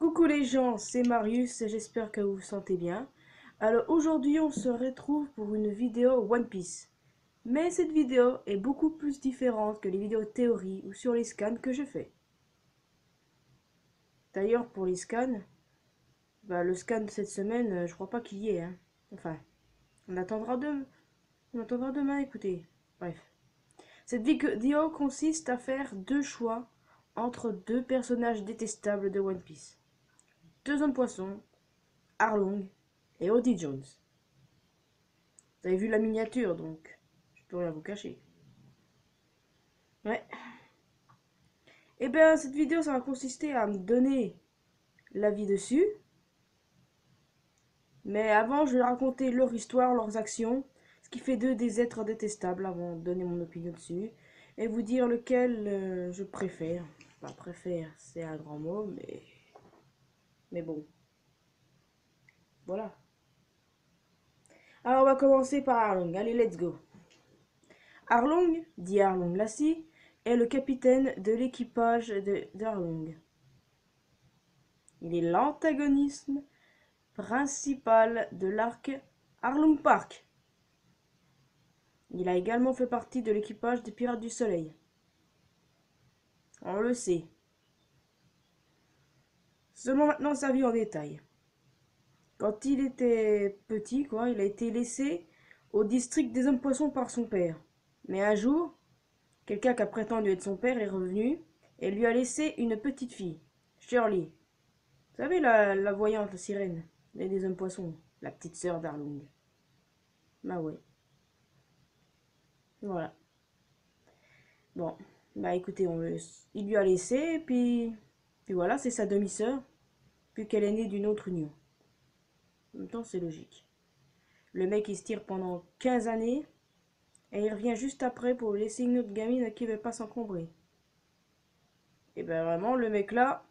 Coucou les gens, c'est Marius, j'espère que vous vous sentez bien. Alors aujourd'hui on se retrouve pour une vidéo One Piece. Mais cette vidéo est beaucoup plus différente que les vidéos théorie ou sur les scans que je fais. D'ailleurs pour les scans, bah, le scan de cette semaine, je crois pas qu'il y ait. Hein. Enfin, on attendra, demain. on attendra demain, écoutez. Bref. Cette vidéo consiste à faire deux choix entre deux personnages détestables de One Piece. Hommes poissons, Arlong et Odie Jones. Vous avez vu la miniature, donc je peux rien vous cacher. Ouais. Et eh bien, cette vidéo, ça va consister à me donner l'avis dessus. Mais avant, je vais raconter leur histoire, leurs actions, ce qui fait d'eux des êtres détestables avant de donner mon opinion dessus. Et vous dire lequel euh, je préfère. Pas préfère, c'est un grand mot, mais... Mais bon. Voilà. Alors on va commencer par Arlong. Allez, let's go. Arlong, dit Arlong Lassie, est le capitaine de l'équipage d'Arlong. Il est l'antagonisme principal de l'arc Arlong Park. Il a également fait partie de l'équipage des Pirates du Soleil. On le sait. Seulement maintenant sa vie en détail. Quand il était petit, quoi, il a été laissé au district des hommes poissons par son père. Mais un jour, quelqu'un qui a prétendu être son père est revenu et lui a laissé une petite fille, Shirley. Vous savez, la, la voyante, la sirène, des hommes poissons, la petite sœur d'Arlong. Bah ouais. Voilà. Bon, bah écoutez, on il lui a laissé, puis, puis voilà, c'est sa demi-sœur, qu'elle est née d'une autre union. En temps, c'est logique. Le mec, il se tire pendant 15 années, et il revient juste après pour laisser une autre gamine qui ne veut pas s'encombrer. Et ben vraiment, le mec là,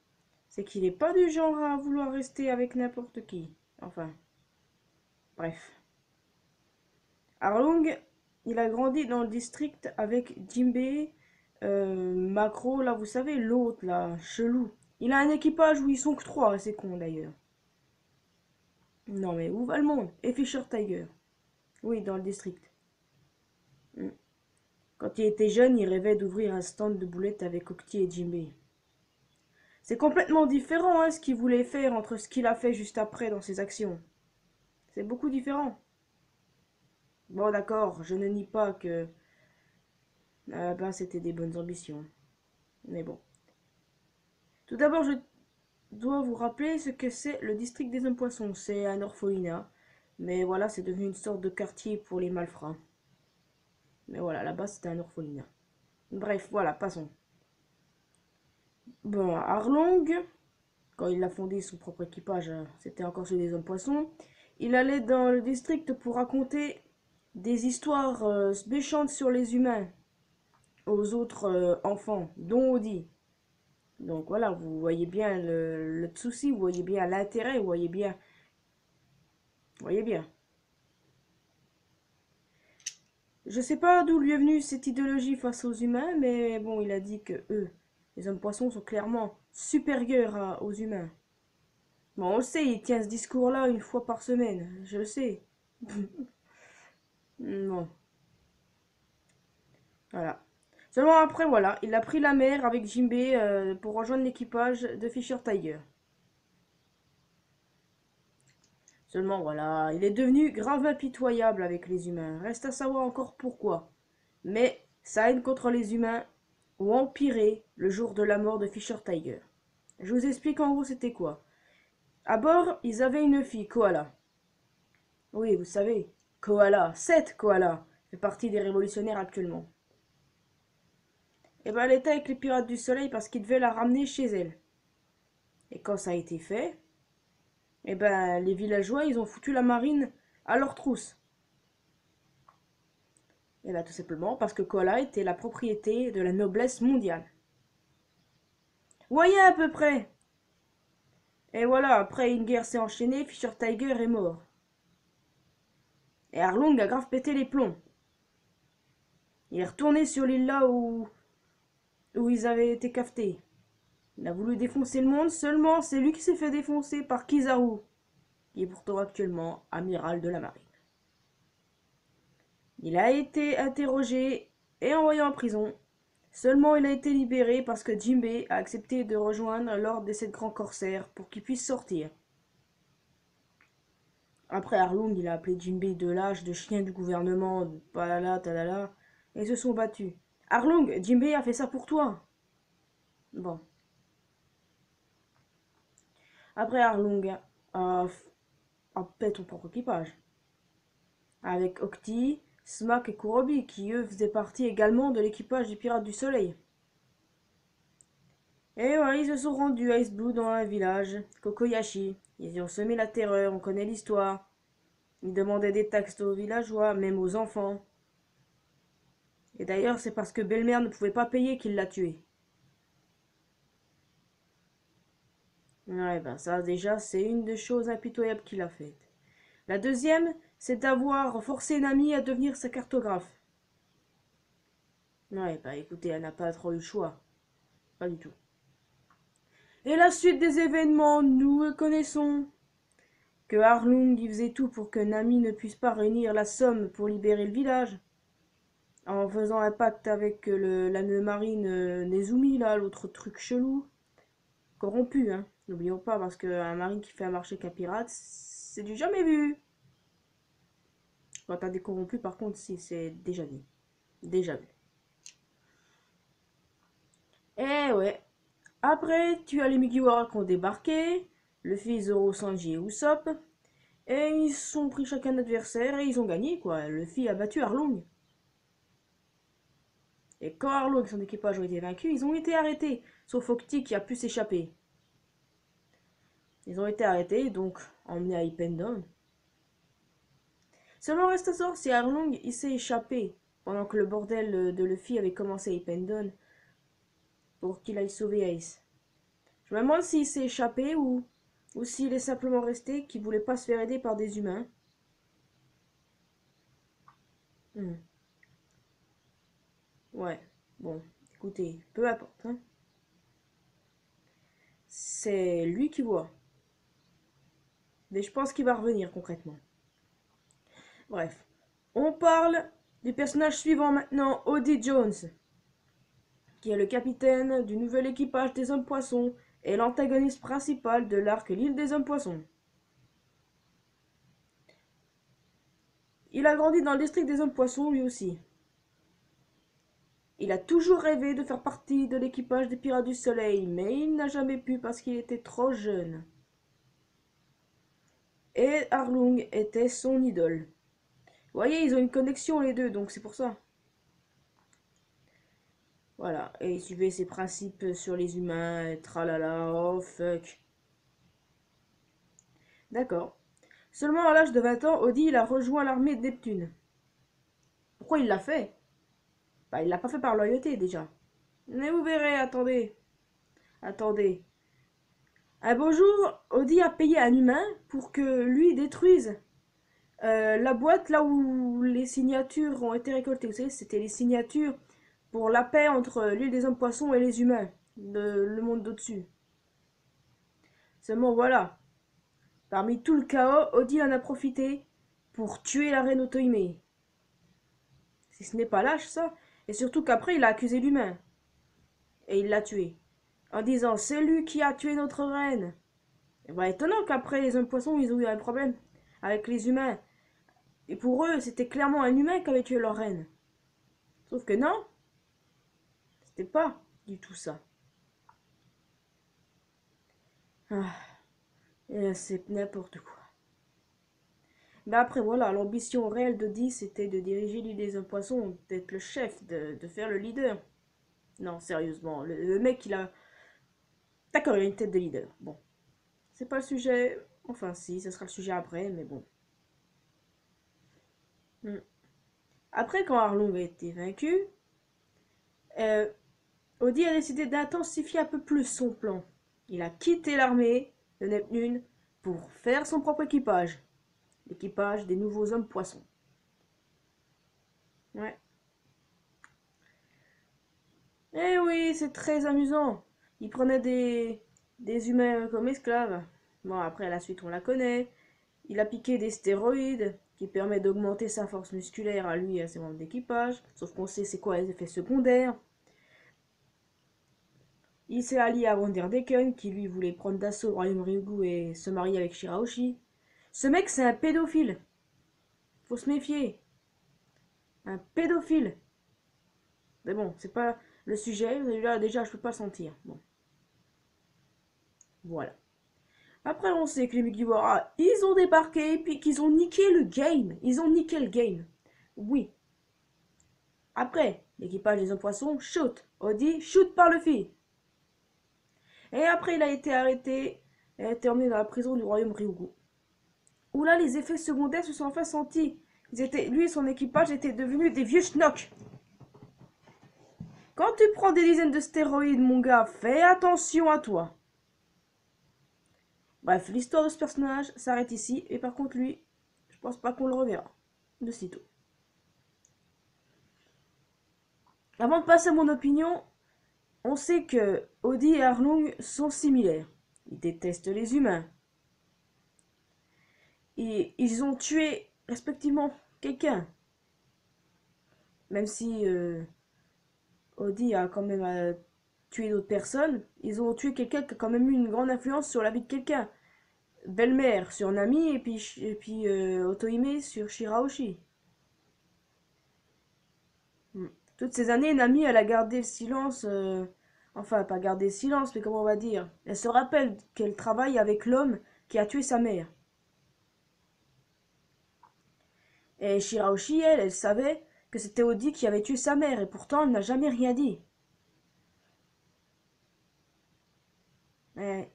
c'est qu'il n'est pas du genre à vouloir rester avec n'importe qui. Enfin, bref. Arlong, il a grandi dans le district avec Jimbe, euh, Macro, là, vous savez, l'autre, là, chelou. Il a un équipage où ils sont que trois, c'est con d'ailleurs. Non mais où va le monde? Et Fisher Tiger. Oui, dans le district. Hmm. Quand il était jeune, il rêvait d'ouvrir un stand de boulettes avec Octi et Jimbe. C'est complètement différent hein, ce qu'il voulait faire entre ce qu'il a fait juste après dans ses actions. C'est beaucoup différent. Bon d'accord, je ne nie pas que ah ben, c'était des bonnes ambitions. Mais bon. Tout d'abord, je dois vous rappeler ce que c'est le district des hommes poissons. C'est un orphelinat. Mais voilà, c'est devenu une sorte de quartier pour les malfrats. Mais voilà, là-bas, c'était un orphelinat. Bref, voilà, passons. Bon, Arlong, quand il a fondé son propre équipage, c'était encore celui des hommes poissons. Il allait dans le district pour raconter des histoires euh, méchantes sur les humains aux autres euh, enfants, dont Audi. Donc voilà, vous voyez bien le, souci, vous voyez bien l'intérêt, vous voyez bien. Vous voyez bien. Je sais pas d'où lui est venue cette idéologie face aux humains, mais bon, il a dit que eux, les hommes poissons, sont clairement supérieurs aux humains. Bon, on le sait, il tient ce discours-là une fois par semaine, je le sais. non. Voilà. Seulement après, voilà, il a pris la mer avec Jimbe euh, pour rejoindre l'équipage de Fisher Tiger. Seulement, voilà, il est devenu grave impitoyable avec les humains. Reste à savoir encore pourquoi. Mais sa haine contre les humains ont empiré le jour de la mort de Fisher Tiger. Je vous explique en gros c'était quoi. À bord, ils avaient une fille, Koala. Oui, vous savez, Koala, cette Koala, fait partie des révolutionnaires actuellement. Et eh ben elle était avec les pirates du soleil parce qu'ils devaient la ramener chez elle. Et quand ça a été fait, et eh ben les villageois ils ont foutu la marine à leur trousse. Et eh bien tout simplement parce que Koala était la propriété de la noblesse mondiale. Voyez à peu près. Et voilà, après une guerre s'est enchaînée, Fisher Tiger est mort. Et Arlong a grave pété les plombs. Il est retourné sur l'île là où où ils avaient été cafetés. Il a voulu défoncer le monde, seulement c'est lui qui s'est fait défoncer par Kizaru, qui est pourtant actuellement amiral de la marine. Il a été interrogé et envoyé en prison. Seulement il a été libéré parce que Jimbei a accepté de rejoindre l'ordre des sept grands corsaires pour qu'il puisse sortir. Après Arlong, il a appelé Jimbei de l'âge de chien du gouvernement, palala, talala, et se sont battus. Arlong, Jimbei a fait ça pour toi. Bon. Après Arlong a, a fait son propre équipage. Avec Octi, Smack et Kurobi, qui eux faisaient partie également de l'équipage des Pirates du Soleil. Et ouais, ils se sont rendus à Ice Blue dans un village, Kokoyashi. Ils y ont semé la terreur, on connaît l'histoire. Ils demandaient des taxes aux villageois, même aux enfants. Et d'ailleurs, c'est parce que Belle-Mère ne pouvait pas payer qu'il l'a tué. Ouais, ben ça déjà, c'est une des choses impitoyables qu'il a faites. La deuxième, c'est d'avoir forcé Nami à devenir sa cartographe. Ouais, bah écoutez, elle n'a pas trop eu le choix. Pas du tout. Et la suite des événements, nous connaissons. Que Arlong y faisait tout pour que Nami ne puisse pas réunir la somme pour libérer le village. En faisant un pacte avec le, la marine euh, Nezumi, là, l'autre truc chelou. Corrompu, hein. N'oublions pas, parce qu'un marine qui fait un marché qu'un pirate, c'est du jamais vu. Quand t'as des corrompus, par contre, si, c'est déjà vu. Déjà vu. Eh ouais. Après, tu as les Migiwara qui ont débarqué, le fils Zoro, Sanji et Usopp, et ils sont pris chacun adversaire et ils ont gagné, quoi. Le fils a battu Arlong. Et quand Arlong et son équipage ont été vaincus, ils ont été arrêtés, sauf Octi qui a pu s'échapper. Ils ont été arrêtés, donc emmenés à Ipendon. Seulement reste à savoir si Arlong il s'est échappé pendant que le bordel de Luffy avait commencé à Ipendon pour qu'il aille sauver Ace. Je me demande s'il s'est échappé ou, s'il est simplement resté, qu'il voulait pas se faire aider par des humains. Hmm. Ouais, bon, écoutez, peu importe. Hein. C'est lui qui voit. Mais je pense qu'il va revenir concrètement. Bref. On parle du personnage suivant maintenant, Odie Jones, qui est le capitaine du nouvel équipage des hommes poissons et l'antagoniste principal de l'arc L'île des hommes poissons. Il a grandi dans le district des hommes poissons lui aussi. Il a toujours rêvé de faire partie de l'équipage des Pirates du Soleil, mais il n'a jamais pu parce qu'il était trop jeune. Et Arlong était son idole. Vous voyez, ils ont une connexion les deux, donc c'est pour ça. Voilà, et il suivait ses principes sur les humains, tralala, oh fuck. D'accord. Seulement à l'âge de 20 ans, Odie il a rejoint l'armée de Neptune. Pourquoi il l'a fait? Bah il l'a pas fait par loyauté déjà. Mais vous verrez, attendez. Attendez. Un beau jour, Odie a payé un humain pour que lui détruise euh, la boîte là où les signatures ont été récoltées. Vous savez, c'était les signatures pour la paix entre l'île des hommes poissons et les humains, le monde d'au-dessus. Seulement voilà, parmi tout le chaos, Odile en a profité pour tuer la reine Otohime. Si ce n'est pas lâche ça, et surtout qu'après il a accusé l'humain. Et il l'a tué. En disant c'est lui qui a tué notre reine. Et bah étonnant qu'après les hommes poissons ils ont eu un problème avec les humains. Et pour eux c'était clairement un humain qui avait tué leur reine. Sauf que non, c'était pas du tout ça. Ah, c'est n'importe quoi. Après, voilà, l'ambition réelle de 10 c'était de diriger l'île des poissons, d'être le chef, de, faire le leader. Non, sérieusement, le, mec, il a... D'accord, il a une tête de leader. Bon. C'est pas le sujet. Enfin, si, ce sera le sujet après, mais bon. Hmm. Après, quand Arlong a été vaincu, euh, Odie a décidé d'intensifier un peu plus son plan. Il a quitté l'armée de Neptune pour faire son propre équipage. L'équipage des nouveaux hommes poissons. Ouais. Eh oui, c'est très amusant. Il prenait des, des humains comme esclaves. Bon, après, la suite, on la connaît. Il a piqué des stéroïdes qui permettent d'augmenter sa force musculaire à lui et à ses membres d'équipage. Sauf qu'on sait c'est quoi les effets secondaires. Il s'est allié à Wanderdecken, qui lui voulait prendre d'assaut le royaume Ryugu et se marier avec Shiraoshi. Ce mec, c'est un pédophile. Faut se méfier. Un pédophile. Mais bon, c'est pas le sujet. Là, déjà, je peux pas sentir. Bon. Voilà. Après, on sait que les Mugiwara, ils ont débarqué, puis qu'ils ont niqué le game. Ils ont niqué le game. Oui. Après, l'équipage des hommes poissons shoot. Odi shoot par le fil. Et après, il a été arrêté et a été emmené dans la prison du royaume Ryugu. Où là, les effets secondaires se sont enfin sentis. Lui et son équipage étaient devenus des vieux schnocks. Quand tu prends des dizaines de stéroïdes, mon gars, fais attention à toi. Bref, l'histoire de ce personnage s'arrête ici. Et par contre, lui, je pense pas qu'on le reverra de sitôt. Avant de passer à mon opinion, on sait que Audi et Arlong sont similaires. Ils détestent les humains. Ils ont tué respectivement quelqu'un. Même si euh, a quand même euh, tué d'autres personnes, ils ont tué quelqu'un qui a quand même eu une grande influence sur la vie de quelqu'un. Belle-mère sur Nami et puis, et euh, Otohime sur Shiraoshi. Hmm. Toutes ces années, Nami, elle a gardé le silence. Euh, enfin, pas gardé le silence, mais comment on va dire Elle se rappelle qu'elle travaille avec l'homme qui a tué sa mère. Et Shiraoshi, elle, elle savait que c'était Odi qui avait tué sa mère, et pourtant elle n'a jamais rien dit. Mais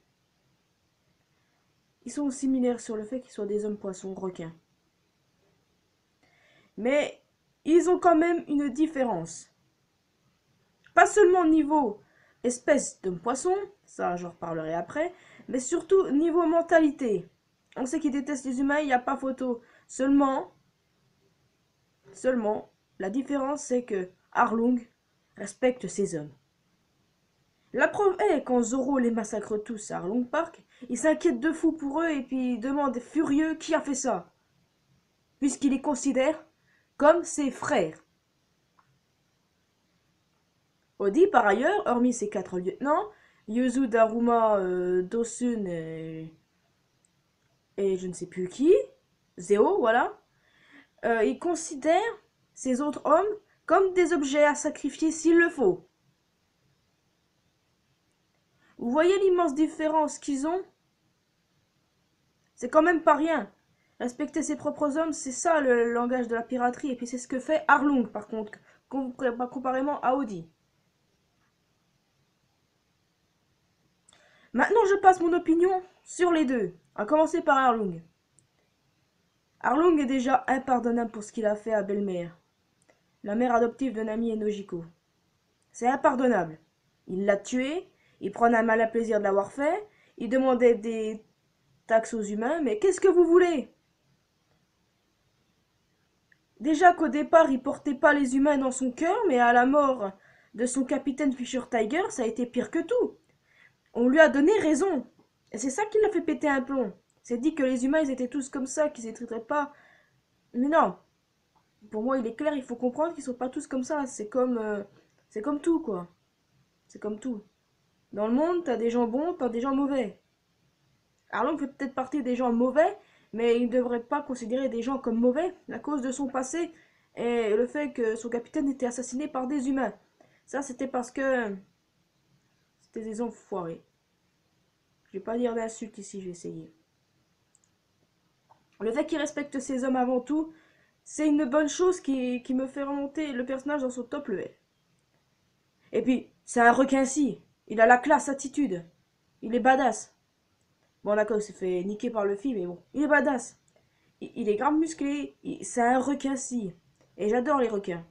ils sont similaires sur le fait qu'ils soient des hommes poissons requins. Mais ils ont quand même une différence. Pas seulement au niveau espèce d'homme poisson, ça j'en reparlerai après, mais surtout niveau mentalité. On sait qu'ils détestent les humains, il n'y a pas photo. Seulement, seulement, la différence c'est que Arlong respecte ses hommes. La preuve est, quand Zoro les massacre tous à Arlong Park, il s'inquiète de fou pour eux et puis demande furieux qui a fait ça, puisqu'il les considère comme ses frères. Odi, par ailleurs, hormis ses quatre lieutenants, Yuzu, Daruma, euh, Dosun et... et je ne sais plus qui, Zeo, voilà, euh, il considère ces autres hommes comme des objets à sacrifier s'il le faut. Vous voyez l'immense différence qu'ils ont? C'est quand même pas rien. Respecter ses propres hommes, c'est ça le langage de la piraterie. Et puis c'est ce que fait Arlong, par contre, comparément à Audi. Maintenant, je passe mon opinion sur les deux. À commencer par Arlong. Arlong est déjà impardonnable pour ce qu'il a fait à Belle-Mère, la mère adoptive de Nami et Nojiko. C'est impardonnable. Il l'a tuée, il prenait un malin plaisir de l'avoir fait, il demandait des taxes aux humains, mais qu'est-ce que vous voulez? Déjà qu'au départ, il portait pas les humains dans son cœur, mais à la mort de son capitaine Fisher Tiger, ça a été pire que tout. On lui a donné raison. Et c'est ça qui l'a fait péter un plomb. C'est dit que les humains, ils étaient tous comme ça, qu'ils ne pas. Mais non. Pour moi, il est clair, il faut comprendre qu'ils sont pas tous comme ça. C'est comme, euh, c'est comme tout, quoi. C'est comme tout. Dans le monde, t'as des gens bons, t'as des gens mauvais. Arlong fait peut-être partie des gens mauvais, mais il ne devrait pas considérer des gens comme mauvais à cause de son passé et le fait que son capitaine était assassiné par des humains. Ça, c'était parce que c'était des enfoirés. Je vais pas dire d'insultes ici, je vais essayer. Le fait qu'il respecte ses hommes avant tout, c'est une bonne chose qui, me fait remonter le personnage dans son top level. Et puis, c'est un requin-ci. Il a la classe attitude. Il est badass. Bon, d'accord, il s'est fait niquer par le film, mais bon, il est badass. Il, est grave musclé. C'est un requin-ci. Et j'adore les requins.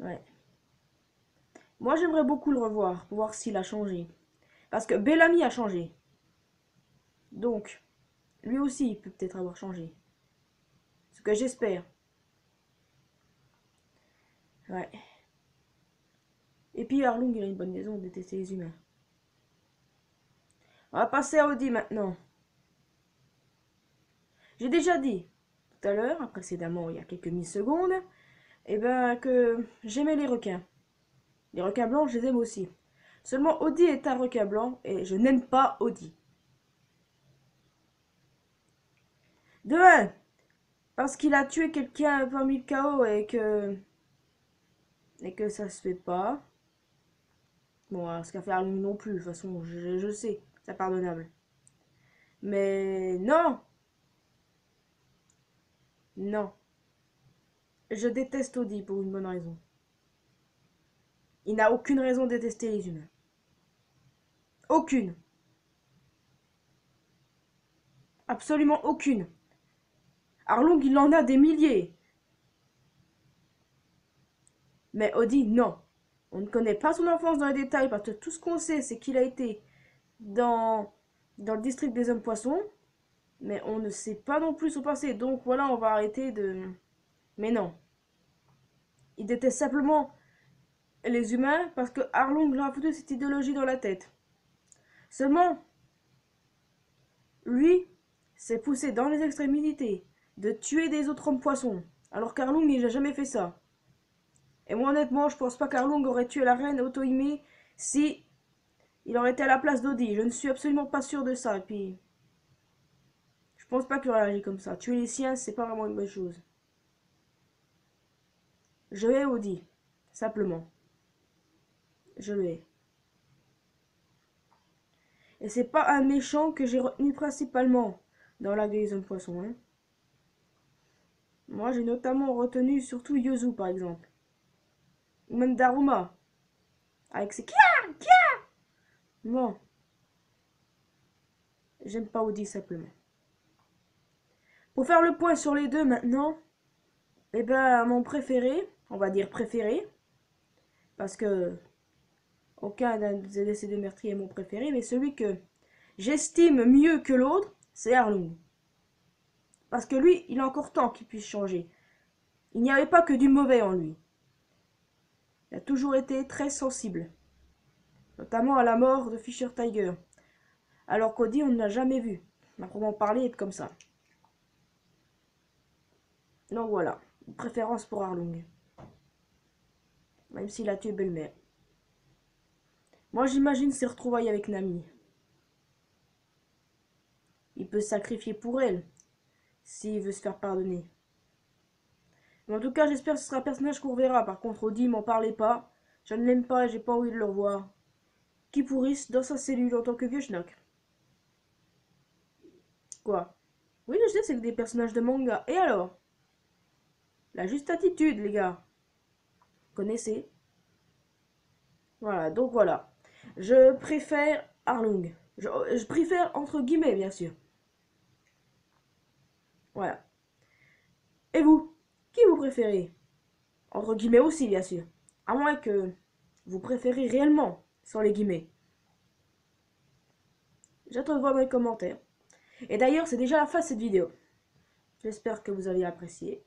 Ouais. Moi, j'aimerais beaucoup le revoir, voir s'il a changé. Parce que Bellamy a changé. Donc, lui aussi, il peut peut-être avoir changé. Ce que j'espère. Ouais. Et puis Arlong, il a une bonne raison de détester les humains. On va passer à Audi maintenant. J'ai déjà dit tout à l'heure, précédemment il y a quelques millisecondes, eh ben, que j'aimais les requins. Les requins blancs, je les aime aussi. Seulement Audi est un requin blanc et je n'aime pas Audi. De un, parce qu'il a tué quelqu'un parmi le chaos et que. et que ça se fait pas. Bon, ce qu'a fait Arlene non plus, de toute façon, je, je sais, c'est pardonnable. Mais non Non. Je déteste Audi pour une bonne raison. Il n'a aucune raison de détester les humains. Aucune. Absolument aucune. Arlong, il en a des milliers. Mais Audi, non. On ne connaît pas son enfance dans les détails parce que tout ce qu'on sait, c'est qu'il a été dans, dans le district des hommes poissons. Mais on ne sait pas non plus son passé. Donc voilà, on va arrêter de... Mais non. Il déteste simplement les humains parce que Arlong leur a foutu cette idéologie dans la tête. Seulement, lui s'est poussé dans les extrémités de tuer des autres hommes poissons, alors qu'Arlong il n'a jamais fait ça. Et moi honnêtement, je pense pas qu'Arlong aurait tué la reine Otohime si il aurait été à la place d'Odi. Je ne suis absolument pas sûr de ça. Et puis, je pense pas qu'il aurait agi comme ça. Tuer les siens, c'est pas vraiment une bonne chose. Je hais Audi, simplement. Je le hais. Et c'est pas un méchant que j'ai retenu principalement dans la des hommes poissons. Hein. Moi, j'ai notamment retenu surtout Yozu, par exemple. Ou même Daruma. Avec ses kia, kia. Bon. J'aime pas Audi simplement. Pour faire le point sur les deux maintenant, eh ben, mon préféré, on va dire préféré, parce que aucun de ces deux meurtriers est mon préféré, mais celui que j'estime mieux que l'autre, c'est Arlong. Parce que lui, il a encore temps qu'il puisse changer. Il n'y avait pas que du mauvais en lui. Il a toujours été très sensible. Notamment à la mort de Fisher Tiger. Alors qu'Audi, on ne l'a jamais vu. On a vraiment parlé être comme ça. Donc voilà. préférence pour Arlong. Même s'il a tué belle-mère. Moi, j'imagine ses retrouvailles avec Nami. Il peut se sacrifier pour elle, s'il veut se faire pardonner. Mais en tout cas, j'espère que ce sera un personnage qu'on verra. Par contre, Audi, m'en parlez pas. Je ne l'aime pas et j'ai pas envie de le revoir. Qui pourrisse dans sa cellule en tant que vieux schnock. Quoi? Oui, je sais, c'est que des personnages de manga. Et alors? La juste attitude, les gars. Connaissez? Voilà, donc voilà. Je préfère Arlong. Je, préfère entre guillemets, bien sûr. Voilà. Et vous Qui vous préférez? Entre guillemets aussi, bien sûr. À moins que vous préférez réellement, sans les guillemets. J'attends de voir mes commentaires. Et d'ailleurs, c'est déjà la fin de cette vidéo. J'espère que vous avez apprécié.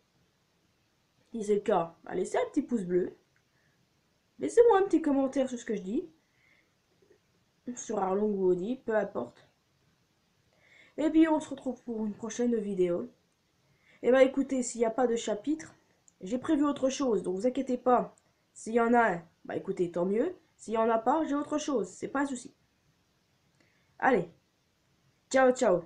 Si c'est le cas, laissez un petit pouce bleu. Laissez-moi un petit commentaire sur ce que je dis sur Arlong ou Audi, peu importe. Et puis on se retrouve pour une prochaine vidéo. Et eh bah ben, écoutez, s'il n'y a pas de chapitre, j'ai prévu autre chose, donc vous inquiétez pas. S'il y en a un, bah écoutez, tant mieux. S'il y en a pas, j'ai autre chose, c'est pas un souci. Allez, ciao ciao